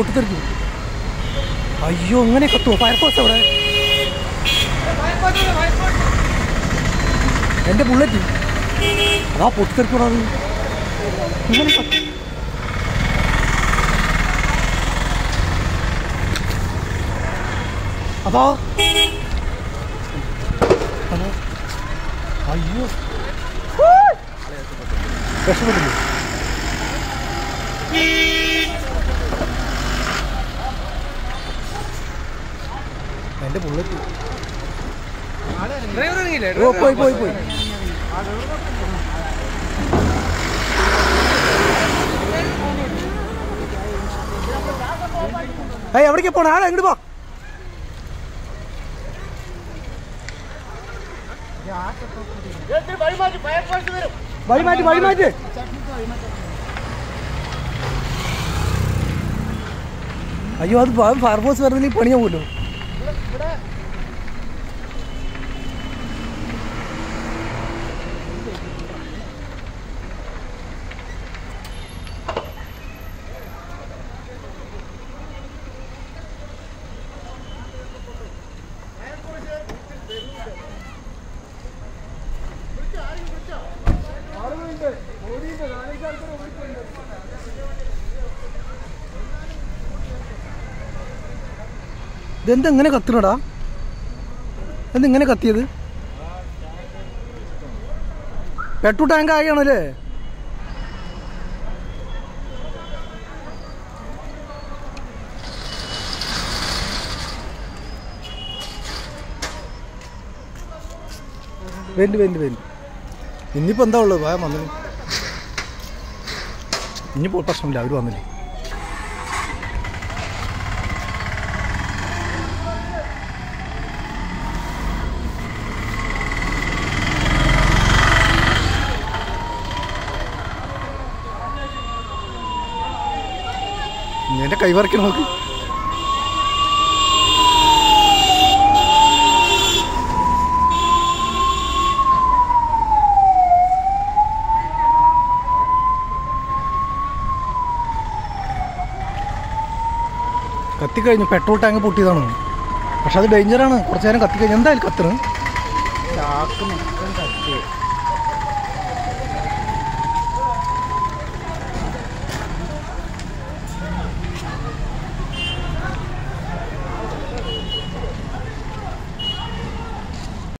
പൊട്ടിത്തെറിക്കും അയ്യോ ഇങ്ങനെ കത്തുവോ ഫയർഫോഴ്സ് അവിടെ എന്റെ ബുള്ളറ്റ് അതാ പൊട്ടിത്തെറിക്കണത് ഇങ്ങനെ കത്തും അതാ അതാ. അയ്യോ രക്ഷപ്പെട്ടില്ലേ എന്റെ ബുള്ളറ്റ് ഓ പോയി പോയി പോയി. ഏയ് എവിടേക്ക് പോണ? ആടാ എങ്ങോട്ട് പോ? വഴി മാറ്റി വഴി മാറ്റി. അയ്യോ അത് ഫയർഫോഴ്സ് വരുന്നില്ല പണിയാ ಕೂಡ ഇതെന്താ ഇങ്ങനെ കത്തണടാ? എന്താ ഇങ്ങനെ കത്തിയത്? പെട്രോൾ ടാങ്ക് ആകണല്ലേ വേണ്ടി വേണ്ടി വേണ്ടി. ഇനിയിപ്പോൾ എന്താ ഉള്ളത്? വന്നില്ല ഇനിയിപ്പോൾ പ്രശ്നമില്ല അവർ വന്നില്ലേ? എന്റെ കൈവറക്കി നോക്ക് കത്തിക്കഴിഞ്ഞു പെട്രോൾ ടാങ്ക് പൊട്ടിയതാണ്? പക്ഷെ അത് ഡേഞ്ചറാണ്. കുറച്ച് നേരം കത്തിക്കഴിഞ്ഞു. എന്തായാലും കത്തണം. ചാക്ക് മൊത്തം